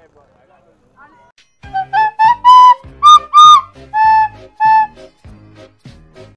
Yeah, but